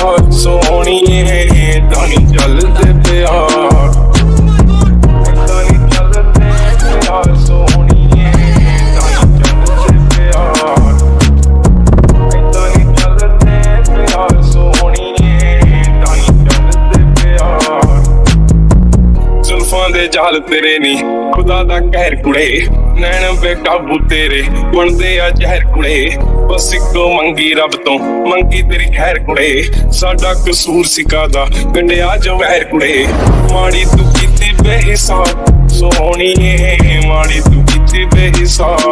heart, so horny and ਦੇ ਜਾਲ ਤੇਰੇ ਨੀ। ਖੁਦਾ ਦਾ ਕਹਿਰ ਕੁੜੇ, ਨੈਣ ਬੇਕਾਬੂ ਤੇਰੇ। ਬਣਦੇ ਆ ਜ਼ਹਿਰ ਕੁੜੇ, ਬਸ ਇੱਕੋ ਮੰਗੀ ਰੱਬ ਤੋਂ, ਮੰਗੀ ਤੇਰੀ ਖੈਰ ਕੁੜੇ। ਸਾਡਾ ਕਸੂਰ ਸਿਕਾ ਦਾ ਕੰਡਿਆ ਜੋ ਵਹਿਰ ਕੁੜੇ। ਮਾੜੀ ਤੂੰ ਕੀਤੀ ਬੇਹਿਸਾਬ ਸੋਹਣੀਏ ਮਾੜੀ ਤੂੰ ਕੀਤੀ ਬੇਹਿਸਾਬ।